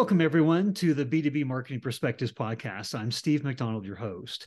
Welcome, everyone, to the B2B Marketing Perspectives podcast. I'm Steve MacDonald, your host.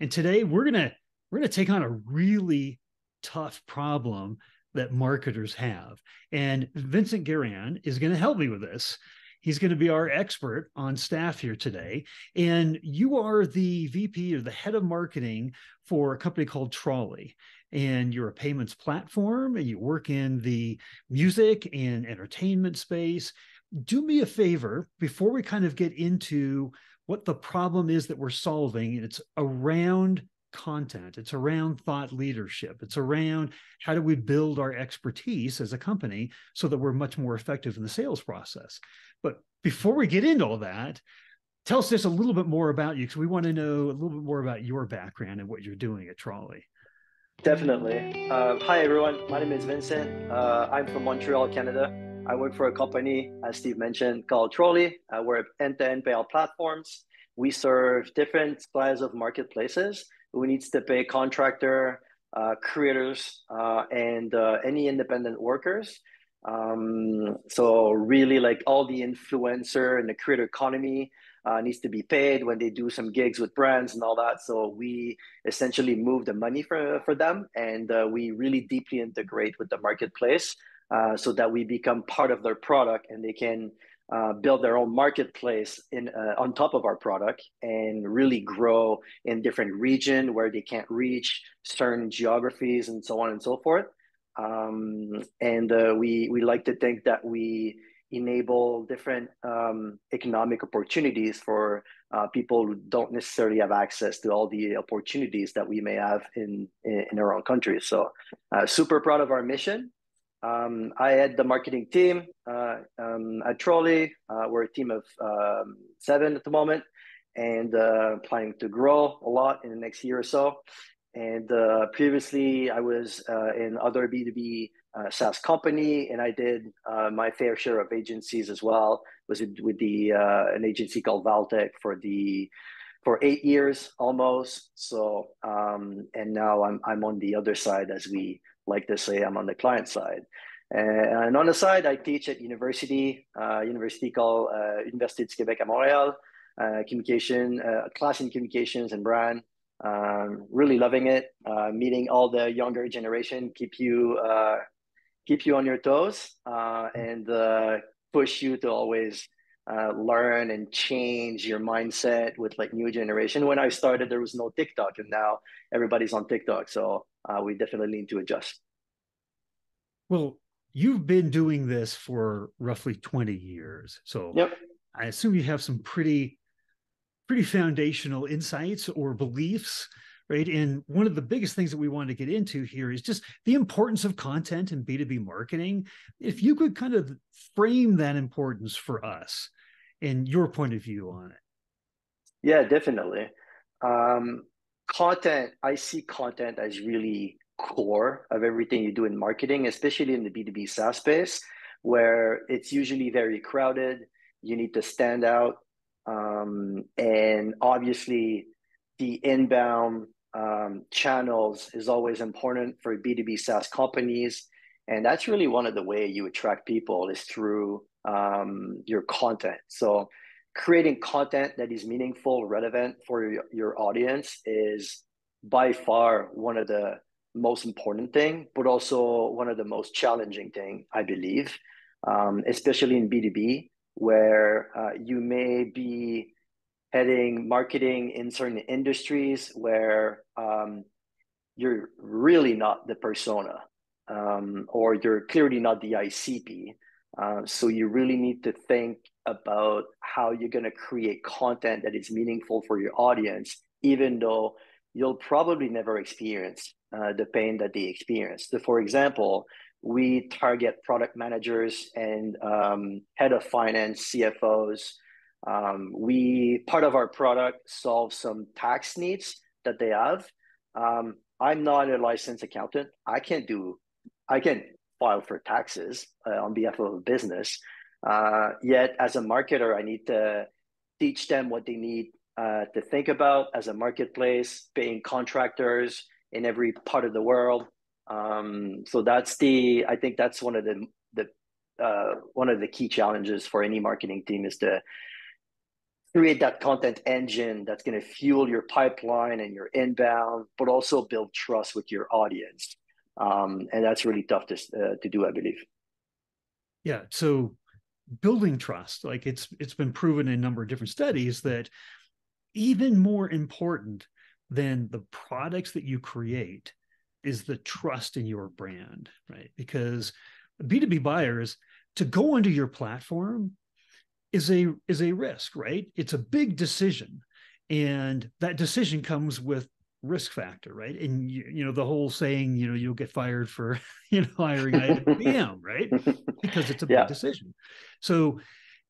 And today we're going to we're going to take on a really tough problem that marketers have. And Vincent Guerin is going to help me with this. He's going to be our expert on staff here today. And you are the VP or the head of marketing for a company called Trolley. And you're a payments platform and you work in the music and entertainment space do me a favor before we kind of get into what the problem is that we're solving. It's around content, it's around thought leadership, it's around how do we build our expertise as a company so that we're much more effective in the sales process. But before we get into all that, tell us just a little bit more about you because we want to know a little bit more about your background and what you're doing at Trolley. Definitely. Uh, hi, everyone. My name is Vincent. Uh, I'm from Montreal, Canada. I work for a company, as Steve mentioned, called Trolley. Uh, we're end-to-end payout platforms. We serve different size of marketplaces who needs to pay contractor, uh, creators, uh, and uh, any independent workers. Um, so really like all the influencer and the creator economy uh, needs to be paid when they do some gigs with brands and all that. So we essentially move the money for, for them and uh, we really deeply integrate with the marketplace uh, so that we become part of their product and they can uh, build their own marketplace in uh, on top of our product and really grow in different region where they can't reach certain geographies and so on and so forth. Um, and uh, we we like to think that we enable different um, economic opportunities for uh, people who don't necessarily have access to all the opportunities that we may have in in, in our own country. So, super proud of our mission. Um, I had the marketing team uh, um, at Trolley. Uh, we're a team of um, seven at the moment and uh, planning to grow a lot in the next year or so. And uh, previously, I was uh, in other B2B uh, SaaS company, and I did my fair share of agencies as well. Was with the an agency called Valtech for the for eight years almost. So, um, and now I'm I'm on the other side as we like to say I'm on the client side. And on the side, I teach at university, uh, university called uh, Université du Québec à Montréal, uh, communication, uh, class in communications and brand. Um, really loving it. Uh, meeting all the younger generation, keep you uh, keep you on your toes, uh, and uh, push you to always uh, learn and change your mindset with like new generation. When I started, there was no TikTok, and now everybody's on TikTok. So uh, we definitely need to adjust. Well, you've been doing this for roughly 20 years. So yep. I assume you have some pretty pretty foundational insights or beliefs right and one of the biggest things that we want to get into here is just the importance of content and b2b marketing if you could kind of frame that importance for us and your point of view on it yeah definitely um, content, I see content as really core of everything you do in marketing, especially in the B2B SaaS space, where it's usually very crowded. You need to stand out. Um, and obviously, the inbound um, channels is always important for B2B SaaS companies. And that's really one of the way you attract people is through um, your content. So creating content that is meaningful, relevant for your, your audience is by far one of the most important thing, but also one of the most challenging thing, I believe, um, especially in B2B, where uh, you may be heading marketing in certain industries where um, you're really not the persona um, or you're clearly not the ICP. Uh, so you really need to think about how you're going to create content that is meaningful for your audience, even though you'll probably never experience uh, the pain that they experience. So, for example, we target product managers and um, head of finance, CFOs. Um, we part of our product solves some tax needs that they have. Um, I'm not a licensed accountant. I can't do. I can file for taxes uh, on behalf of a business, uh, yet, as a marketer, I need to teach them what they need uh, to think about as a marketplace, paying contractors in every part of the world. Um, so that's the, I think that's one of the, the uh, one of the key challenges for any marketing team is to create that content engine that's going to fuel your pipeline and your inbound, but also build trust with your audience. Um, and that's really tough to uh, to do, I believe. Yeah. So building trust, like it's it's been proven in a number of different studies that even more important than the products that you create is the trust in your brand, right? Because B2B buyers to go onto your platform is a is a risk, right? It's a big decision. And that decision comes with risk factor, right? And you, you know, the whole saying, you know, you'll get fired for, you know, hiring IBM, right? Because it's a yeah. big decision. So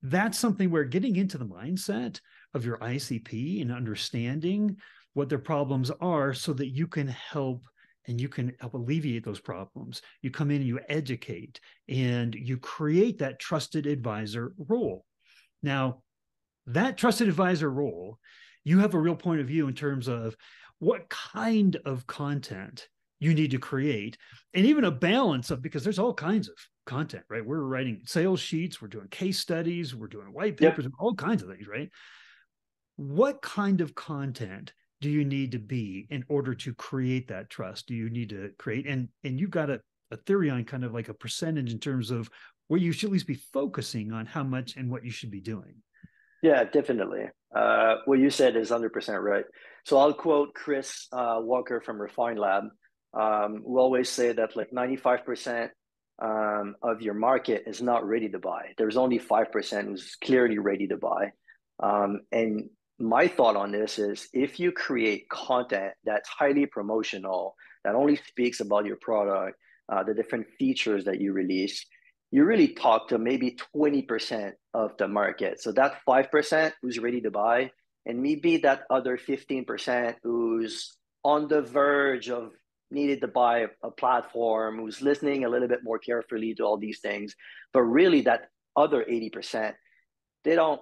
that's something where getting into the mindset of your ICP and understanding what their problems are so that you can help and you can help alleviate those problems. You come in and you educate and you create that trusted advisor role. Now, that trusted advisor role, you have a real point of view in terms of what kind of content you need to create and even a balance of because there's all kinds of content right? We're writing sales sheets we're doing case studies we're doing white papers yep. all kinds of things right? What kind of content do you need to be in order to create that trust? Do you need to create and and you've got a, a theory on kind of like a percentage in terms of where you should at least be focusing on how much and what you should be doing. Yeah definitely. Uh, what you said is 100% right. So i'll quote chris uh, walker from refine lab. Um, always say that like 95% um, of your market is not ready to buy. There's only 5% who's clearly ready to buy. Um, and my thought on this is if you create content that's highly promotional, that only speaks about your product, uh, the different features that you release, you really talk to maybe 20% of the market. So that 5% who's ready to buy, and maybe that other 15% who's on the verge of needed to buy a platform, who's listening a little bit more carefully to all these things. But really, that other 80%, they don't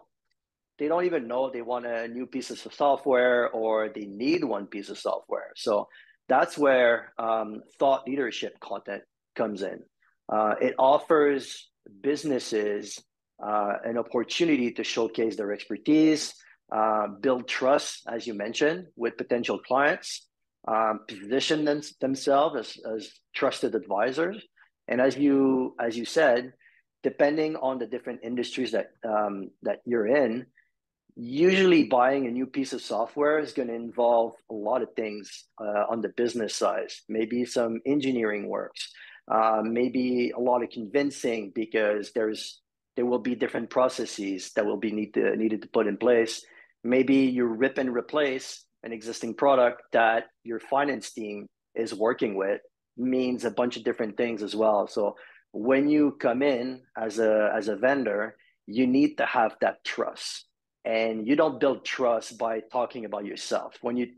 they don't even know they want a new piece of software or they need one piece of software. So that's where um, thought leadership content comes in. Uh, it offers businesses uh, an opportunity to showcase their expertise, uh, build trust, as you mentioned, with potential clients, um, position them, themselves as, as trusted advisors. And as you as you said, depending on the different industries that um, that you're in, usually buying a new piece of software is going to involve a lot of things uh, on the business side maybe some engineering works uh, maybe a lot of convincing because there's there will be different processes that will be need to, needed to put in place. Maybe you rip and replace an existing product that your finance team is working with means a bunch of different things as well. So when you come in as a as a vendor you need to have that trust. And you don't build trust by talking about yourself. When you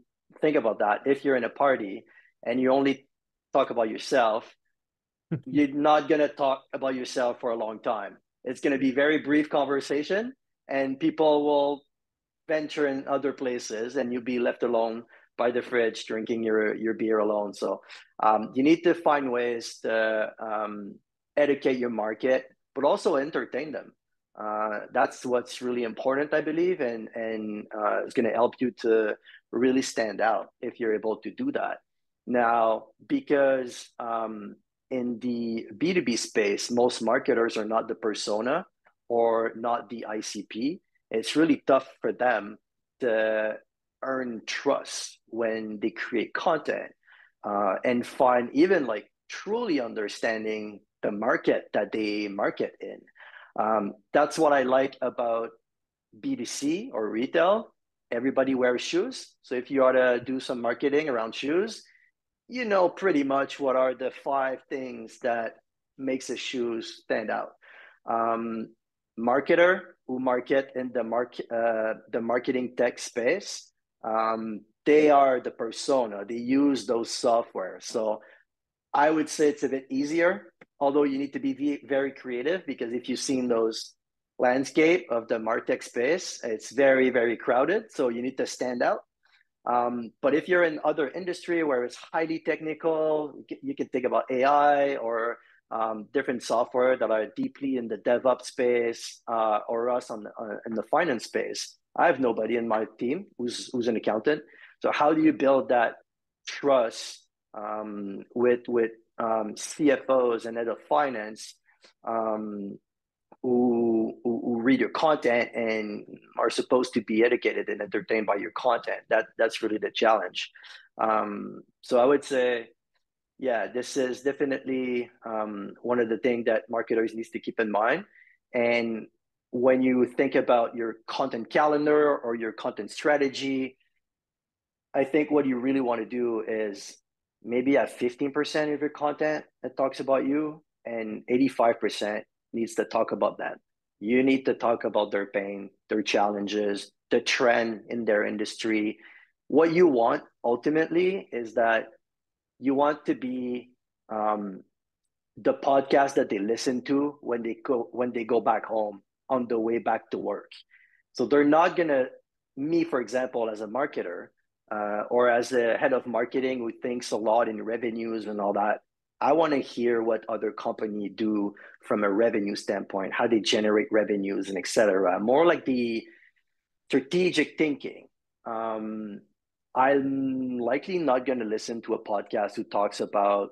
think about that, if you're in a party and you only talk about yourself, you're not going to talk about yourself for a long time. It's going to be very brief conversation and people will venture in other places and you'll be left alone by the fridge drinking your, your beer alone. So um, you need to find ways to um, educate your market, but also entertain them. Uh, that's what's really important, I believe, and and uh, it's going to help you to really stand out if you're able to do that. Now, because um, in the B2B space, most marketers are not the persona or not the ICP. It's really tough for them to earn trust when they create content uh, and find even like truly understanding the market that they market in. Um, that's what I like about B2C or retail. Everybody wears shoes. So if you are to do some marketing around shoes, you know pretty much what are the five things that makes a shoe stand out. Um, marketer who market in the market uh, the marketing tech space, um, they are the persona. They use those software. So I would say it's a bit easier although you need to be very creative because if you've seen those landscape of the martech space it's very very crowded so you need to stand out um, but if you're in other industry where it's highly technical you can think about ai or um, different software that are deeply in the DevOps space uh, or us on uh, in the finance space. I have nobody in my team who's who's an accountant. So how do you build that trust um, with with um, CFOs and head of finance um, who, who read your content and are supposed to be educated and entertained by your content? That that's really the challenge. Um, so I would say yeah, this is definitely um, one of the things that marketers needs to keep in mind. And when you think about your content calendar or your content strategy, I think what you really want to do is maybe have 15% of your content that talks about you and 85% needs to talk about that. You need to talk about their pain, their challenges, the trend in their industry. What you want ultimately is that you want to be um, the podcast that they listen to when they go when they go back home on the way back to work. So they're not gonna me, for example, as a marketer uh, or as a head of marketing who thinks a lot in revenues and all that. I want to hear what other company do from a revenue standpoint, how they generate revenues and etc. More like the strategic thinking. Um, I'm likely not going to listen to a podcast who talks about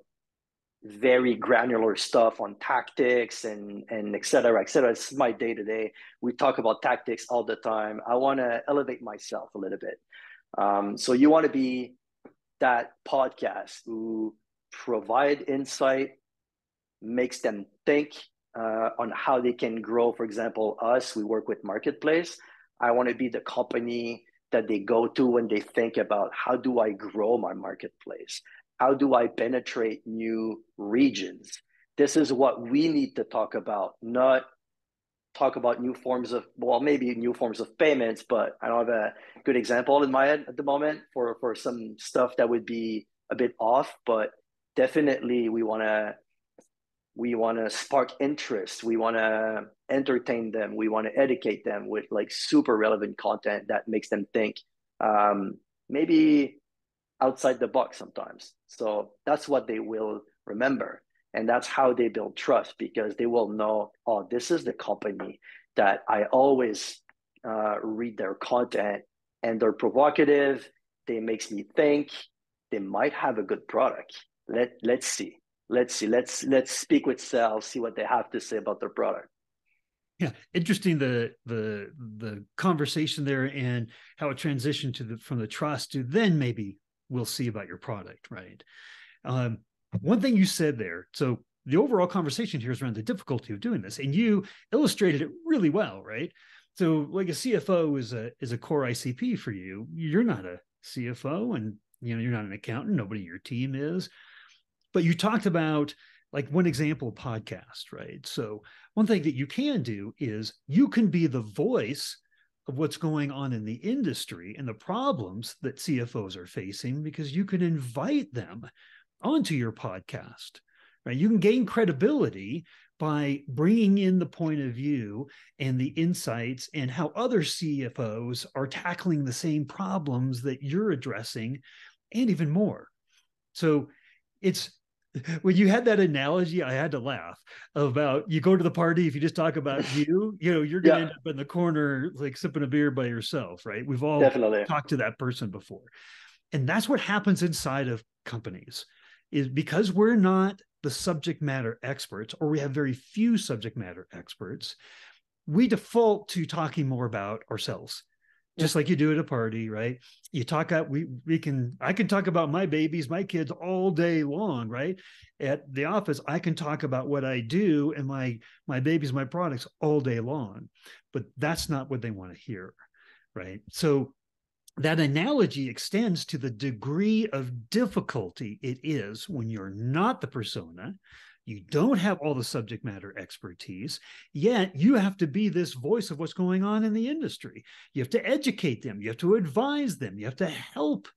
very granular stuff on tactics and and et cetera, et cetera. It's my day to day. We talk about tactics all the time. I want to elevate myself a little bit. Um, so you want to be that podcast who provide insight, makes them think uh, on how they can grow. For example, us, we work with Marketplace. I want to be the company that they go to when they think about how do I grow my marketplace? How do I penetrate new regions? This is what we need to talk about, not talk about new forms of well maybe new forms of payments but i don't have a good example in my head at the moment for for some stuff that would be a bit off but definitely we want to we want to spark interest. We want to entertain them. We want to educate them with like super relevant content that makes them think um, maybe outside the box sometimes. So that's what they will remember. And that's how they build trust because they will know oh this is the company that i always uh, read their content and they're provocative. They makes me think they might have a good product. Let let's see let's see let's let's speak with sales see what they have to say about their product. Yeah interesting the the the conversation there and how it transitioned to the from the trust to then maybe we'll see about your product right? Um, one thing you said there so the overall conversation here is around the difficulty of doing this and you illustrated it really well right? So like a cfo is a is a core icp for you. You're not a cfo and you know you're not an accountant. Nobody in your team is but you talked about like one example podcast, right? So one thing that you can do is you can be the voice of what's going on in the industry and the problems that CFOs are facing because you can invite them onto your podcast. Right? You can gain credibility by bringing in the point of view and the insights and how other CFOs are tackling the same problems that you're addressing and even more. So it's when you had that analogy, I had to laugh about you go to the party. If you just talk about you, you know, you're going to yeah. end up in the corner, like sipping a beer by yourself, right? We've all Definitely. talked to that person before. And that's what happens inside of companies is because we're not the subject matter experts, or we have very few subject matter experts, we default to talking more about ourselves just like you do at a party, right? You talk out, we we can I can talk about my babies, my kids all day long, right? At the office, I can talk about what I do and my my babies, my products all day long. But that's not what they want to hear, right? So that analogy extends to the degree of difficulty it is when you're not the persona you don't have all the subject matter expertise, yet you have to be this voice of what's going on in the industry. You have to educate them, you have to advise them, you have to help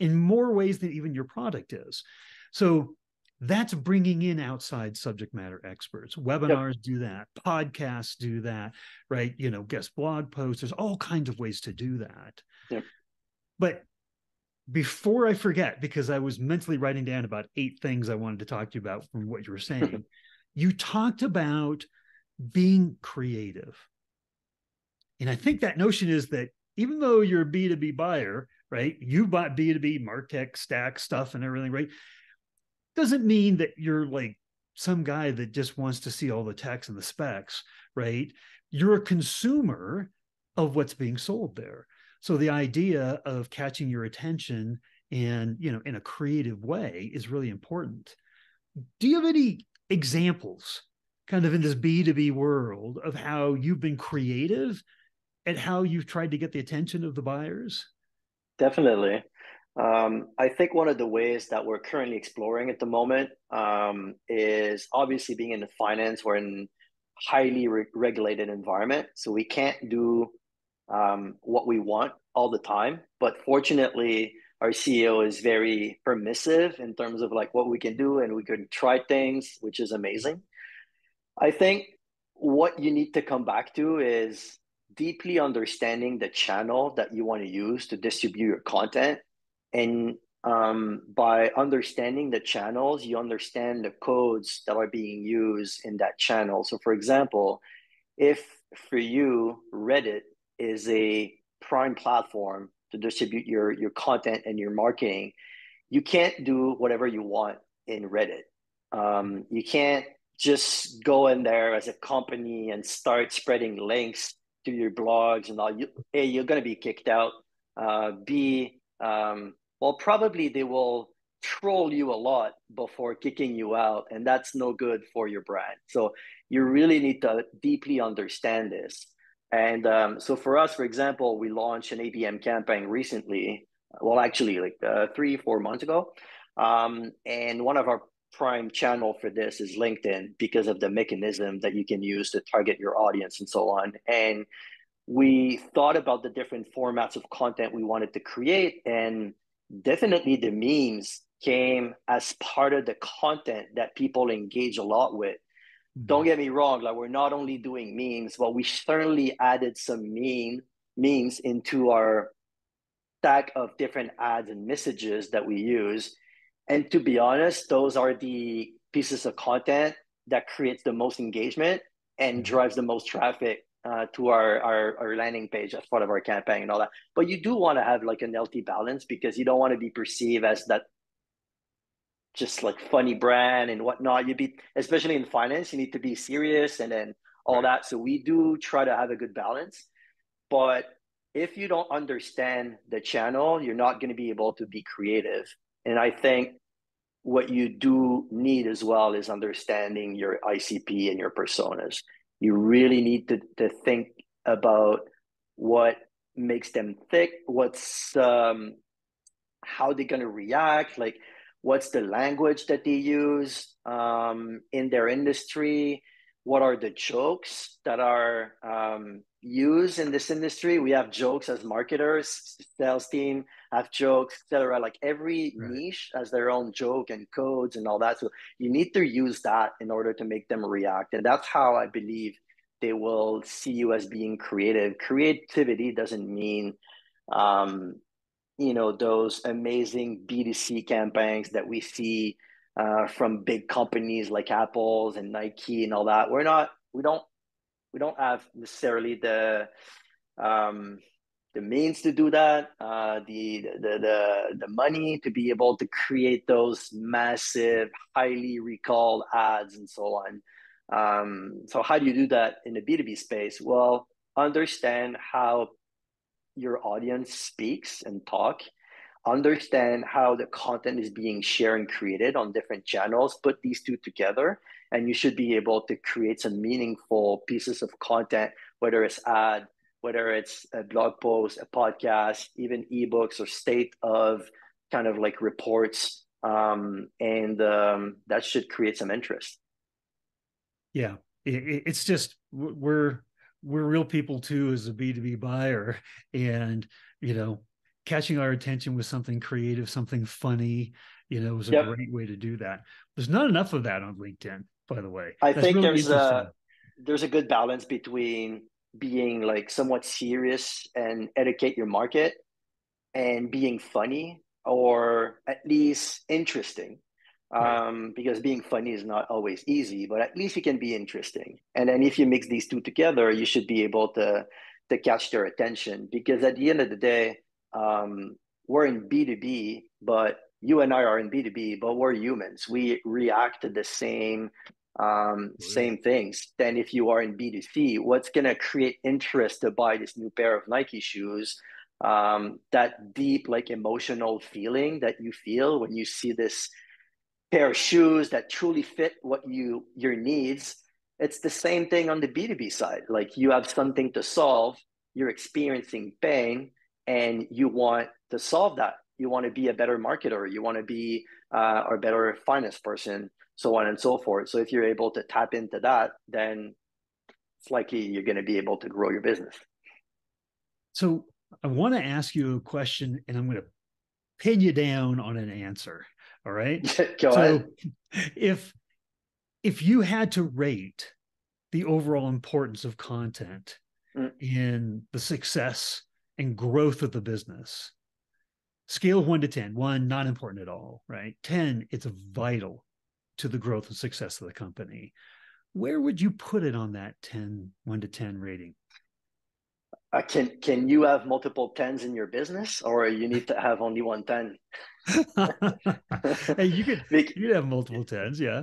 in more ways than even your product is. So that's bringing in outside subject matter experts. Webinars yep. do that, podcasts do that, right? You know, guest blog posts, there's all kinds of ways to do that. Yep. But before I forget, because I was mentally writing down about eight things I wanted to talk to you about from what you were saying, you talked about being creative. And I think that notion is that even though you're a B2B buyer, right, you bought B2B Martech stack stuff and everything, right? Doesn't mean that you're like some guy that just wants to see all the text and the specs, right? You're a consumer of what's being sold there. So the idea of catching your attention and, you know, in a creative way is really important. Do you have any examples kind of in this B2B world of how you've been creative and how you've tried to get the attention of the buyers? Definitely. Um, I think one of the ways that we're currently exploring at the moment um, is obviously being in the finance. We're in highly re- regulated environment, so we can't do um, what we want all the time. But fortunately, our CEO is very permissive in terms of like what we can do, and we can try things, which is amazing. I think what you need to come back to is deeply understanding the channel that you want to use to distribute your content. And um, by understanding the channels, you understand the codes that are being used in that channel. So, for example, if for you, Reddit is a prime platform to distribute your, your content and your marketing, you can't do whatever you want in Reddit. Um, you can't just go in there as a company and start spreading links to your blogs and all. You, a, you're going to be kicked out. Uh, B, um, well, probably they will troll you a lot before kicking you out, and that's no good for your brand. So you really need to deeply understand this. And um, so for us, for example, we launched an ABM campaign recently. Well, actually, like uh, three, four months ago. Um, and one of our prime channel for this is LinkedIn because of the mechanism that you can use to target your audience and so on. And we thought about the different formats of content we wanted to create, and definitely the memes came as part of the content that people engage a lot with. Don't get me wrong, like we're not only doing memes, but we certainly added some meme memes into our stack of different ads and messages that we use and to be honest, those are the pieces of content that creates the most engagement and mm-hmm. drives the most traffic uh, to our, our, our landing page as part of our campaign and all that. But you do want to have like an LT balance because you don't want to be perceived as that just like funny brand and whatnot. You be especially in finance, you need to be serious and then all right. that. So we do try to have a good balance. But if you don't understand the channel, you're not going to be able to be creative. And I think what you do need as well is understanding your ICP and your personas. You really need to, to think about what makes them thick, what's um, how they're going to react, like what's the language that they use um, in their industry, what are the jokes that are um, used in this industry. We have jokes as marketers, sales team have jokes, etc. Like every right. niche has their own joke and codes and all that. So you need to use that in order to make them react. And that's how I believe they will see you as being creative. Creativity doesn't mean um, you know, those amazing B2C campaigns that we see uh, from big companies like Apple's and Nike and all that. We're not, we don't we don't have necessarily the um, the means to do that, uh, the, the the the money to be able to create those massive, highly recalled ads and so on. Um, so how do you do that in the B two B space? Well, understand how your audience speaks and talk. Understand how the content is being shared and created on different channels. Put these two together, and you should be able to create some meaningful pieces of content whether it's ad whether it's a blog post a podcast even ebooks or state of kind of like reports um, and um, that should create some interest yeah it, it's just we're we're real people too as a b2b buyer and you know catching our attention with something creative something funny you know is a yep. great way to do that there's not enough of that on linkedin by the way. I That's think really there's a there's a good balance between being like somewhat serious and educate your market and being funny or at least interesting. Um, because being funny is not always easy, but at least you can be interesting. And then if you mix these two together, you should be able to to catch their attention. Because at the end of the day, um, we're in B two B, but you and I are in B two B, but we're humans. We react to the same um, same things. Then if you are in B two C, what's gonna create interest to buy this new pair of Nike shoes? Um, that deep like emotional feeling that you feel when you see this pair of shoes that truly fit what you your needs it's the same thing on the b2b side. Like you have something to solve you're experiencing pain and you want to solve that. You want to be a better marketer you want to be uh, a better finance person so on and so forth. So if you're able to tap into that then it's likely you're going to be able to grow your business. So i want to ask you a question and i'm going to pin you down on an answer all right. Go so ahead. if if you had to rate the overall importance of content mm. in the success and growth of the business, scale one to 10, one, not important at all, right? 10, it's vital to the growth and success of the company. Where would you put it on that 10, one to 10 rating? Uh, can can you have multiple tens in your business, or you need to have only one ten? hey, you could you have multiple tens, yeah.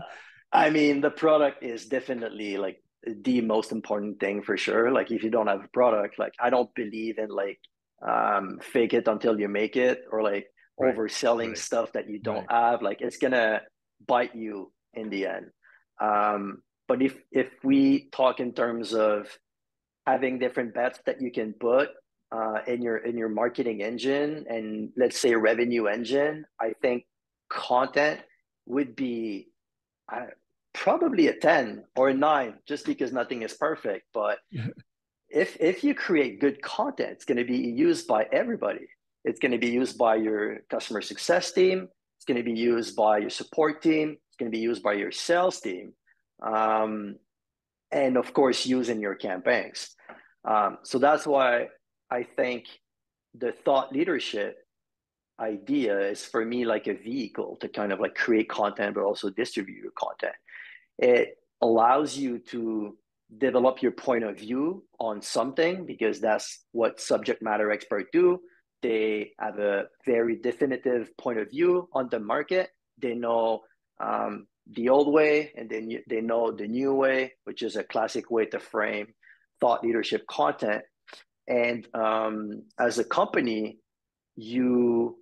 I mean, the product is definitely like the most important thing for sure. Like, if you don't have a product, like I don't believe in like um, fake it until you make it, or like right. overselling right. stuff that you don't right. have. Like, it's gonna bite you in the end. Um, but if if we talk in terms of having different bets that you can put uh, in your in your marketing engine and let's say revenue engine, I think content would be uh, probably a 10 or a 9 just because nothing is perfect but if if you create good content it's going to be used by everybody. It's going to be used by your customer success team it's going to be used by your support team it's going to be used by your sales team. Um, and of course using your campaigns. Um, so that's why I think the thought leadership idea is for me like a vehicle to kind of like create content but also distribute your content. It allows you to develop your point of view on something because that's what subject matter experts do. They have a very definitive point of view on the market. They know um, the old way and then they know the new way, which is a classic way to frame thought leadership content. And um, as a company, you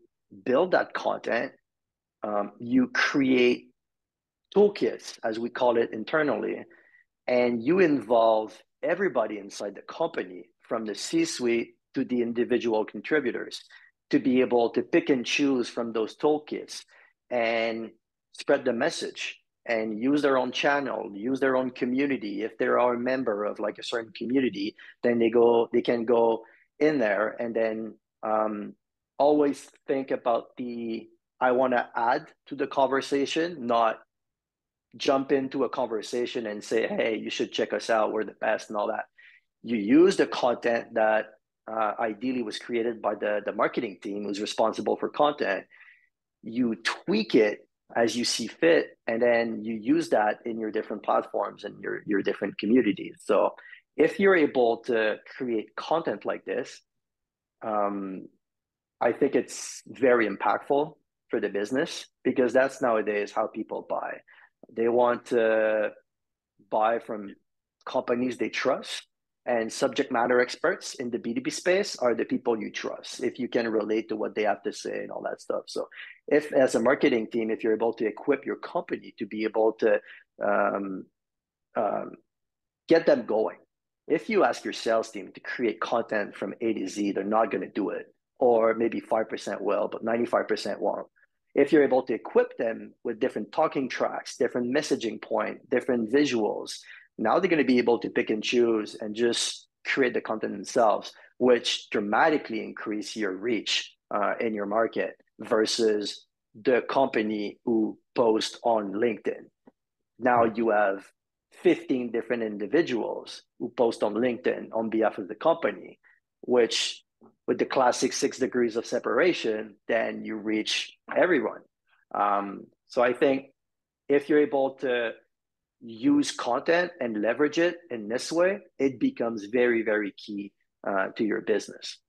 build that content, um, you create toolkits, as we call it internally, and you involve everybody inside the company from the C suite to the individual contributors to be able to pick and choose from those toolkits and spread the message and use their own channel use their own community. If they are a member of like a certain community then they go they can go in there and then um, always think about the i want to add to the conversation not jump into a conversation and say hey you should check us out. We're the best and all that. You use the content that uh, ideally was created by the, the marketing team who's responsible for content. You tweak it as you see fit and then you use that in your different platforms and your your different communities so if you're able to create content like this um, i think it's very impactful for the business because that's nowadays how people buy they want to buy from companies they trust and subject matter experts in the B2B space are the people you trust if you can relate to what they have to say and all that stuff. So, if as a marketing team, if you're able to equip your company to be able to um, um, get them going, if you ask your sales team to create content from A to Z, they're not going to do it, or maybe 5% will, but 95% won't. If you're able to equip them with different talking tracks, different messaging point, different visuals, now they're going to be able to pick and choose and just create the content themselves, which dramatically increase your reach uh, in your market versus the company who post on LinkedIn. Now you have 15 different individuals who post on LinkedIn on behalf of the company, which with the classic six degrees of separation, then you reach everyone. Um, so I think if you're able to use content and leverage it in this way, it becomes very, very key uh, to your business.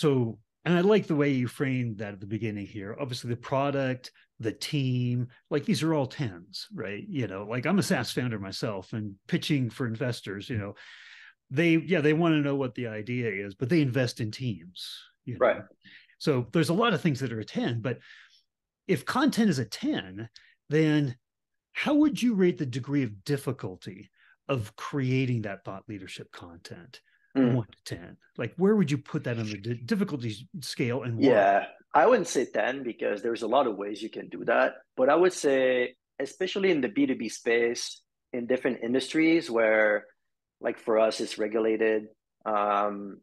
So, and I like the way you framed that at the beginning here. Obviously, the product, the team, like these are all tens, right? You know, like I'm a SaaS founder myself and pitching for investors, you know, they, yeah, they want to know what the idea is, but they invest in teams. You know? Right. So there's a lot of things that are a 10, but if content is a 10, then how would you rate the degree of difficulty of creating that thought leadership content? Mm. One to 10. Like, where would you put that on the d- difficulty scale? And why? yeah, I wouldn't say 10 because there's a lot of ways you can do that. But I would say, especially in the B2B space, in different industries where, like for us, it's regulated, um,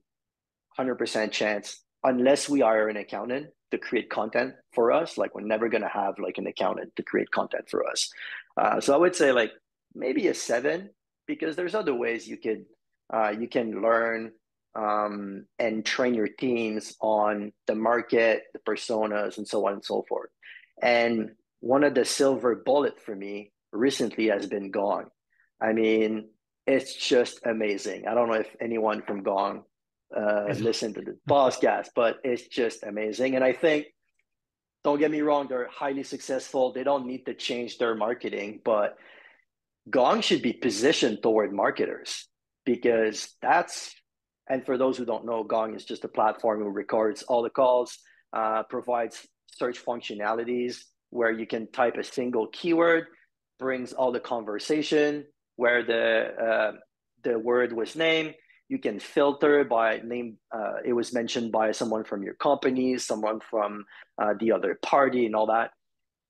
100% chance, unless we are an accountant, to create content for us. Like we're never going to have like an accountant to create content for us. Uh, so I would say like maybe a seven because there's other ways you could uh, you can learn um, and train your teams on the market, the personas, and so on and so forth. And one of the silver bullet for me recently has been Gong. I mean, it's just amazing. I don't know if anyone from Gong uh, listen to the podcast, but it's just amazing. And I think, don't get me wrong, they're highly successful. They don't need to change their marketing, but Gong should be positioned toward marketers because that's, and for those who don't know, Gong is just a platform who records all the calls, uh, provides search functionalities where you can type a single keyword, brings all the conversation where the uh, the word was named you can filter by name. Uh, it was mentioned by someone from your company, someone from uh, the other party, and all that.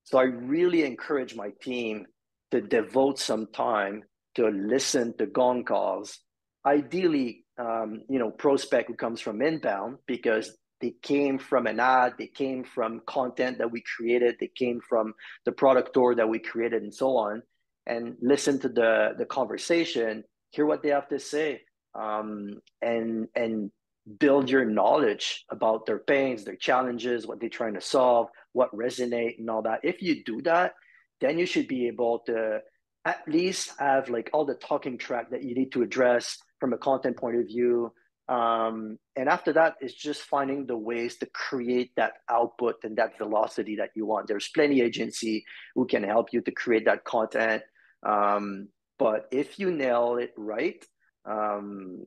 So I really encourage my team to devote some time to listen to gong calls. Ideally, um, you know, prospect who comes from inbound because they came from an ad, they came from content that we created, they came from the product tour that we created, and so on. And listen to the the conversation, hear what they have to say um, and and build your knowledge about their pains, their challenges, what they're trying to solve, what resonate, and all that. If you do that, then you should be able to at least have like all the talking track that you need to address from a content point of view. Um, and after that, it's just finding the ways to create that output and that velocity that you want. There's plenty agency who can help you to create that content. Um, but if you nail it right, um,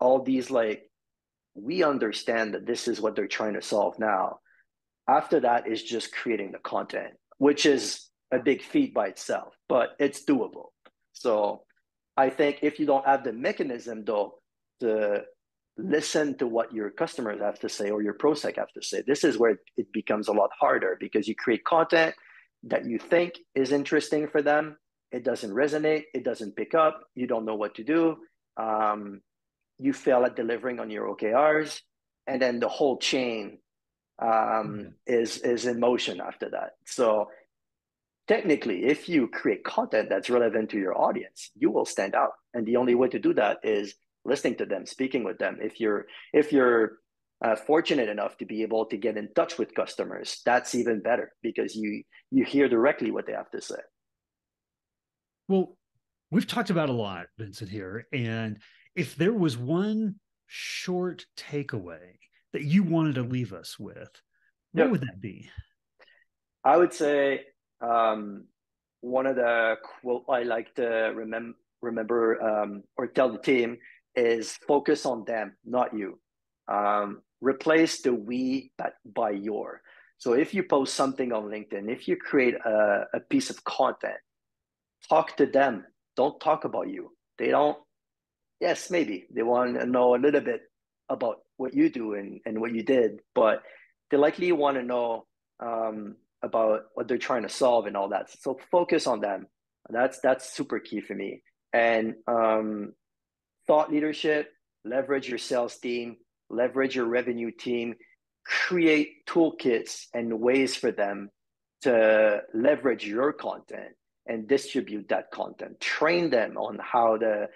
all these like we understand that this is what they're trying to solve now after that is just creating the content which is a big feat by itself but it's doable so i think if you don't have the mechanism though to listen to what your customers have to say or your prosec have to say this is where it becomes a lot harder because you create content that you think is interesting for them. It doesn't resonate. It doesn't pick up. You don't know what to do. Um, you fail at delivering on your OKRs, and then the whole chain um, mm-hmm. is is in motion after that. So technically, if you create content that's relevant to your audience, you will stand out, and the only way to do that is listening to them, speaking with them. If you're if you're uh, fortunate enough to be able to get in touch with customers, that's even better because you you hear directly what they have to say. Well, we've talked about a lot, Vincent, here. And if there was one short takeaway that you wanted to leave us with, what yep. would that be? I would say um, one of the quote I like to remember remember um, or tell the team is focus on them, not you. Um, replace the we by your. So if you post something on LinkedIn, if you create a, a piece of content, talk to them, don't talk about you. They don't, yes, maybe they want to know a little bit about what you do and, and what you did, but they likely want to know um, about what they're trying to solve and all that. So focus on them. That's that's super key for me. And um, thought leadership, leverage your sales team, leverage your revenue team, create toolkits and ways for them to leverage your content and distribute that content. Train them on how to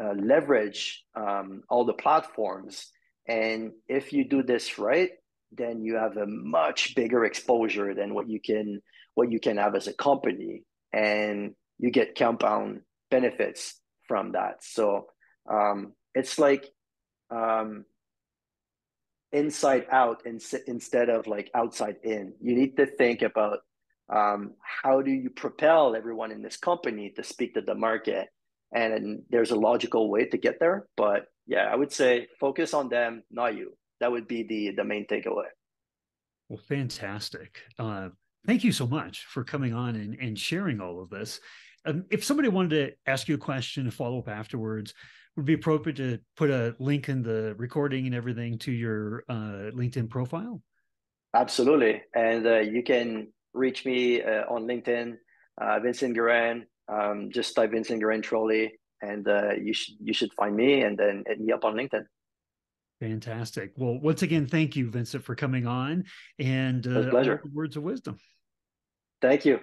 uh, leverage um, all the platforms. And if you do this right, then you have a much bigger exposure than what you can what you can have as a company, and you get compound benefits from that. So um, it's like um, inside out in, instead of like outside in. You need to think about um, how do you propel everyone in this company to speak to the market, and there's a logical way to get there. But yeah, I would say focus on them, not you. That would be the the main takeaway. Well, fantastic. Uh, thank you so much for coming on and, and sharing all of this. Um, if somebody wanted to ask you a question, a follow up afterwards, would be appropriate to put a link in the recording and everything to your uh, LinkedIn profile? Absolutely. And uh, you can reach me uh, on LinkedIn, uh, Vincent Guérin. Um, just type Vincent Guérin Trolley, and uh, you should you should find me, and then hit me up on LinkedIn. Fantastic. Well, once again, thank you, Vincent, for coming on and uh, pleasure. words of wisdom. Thank you.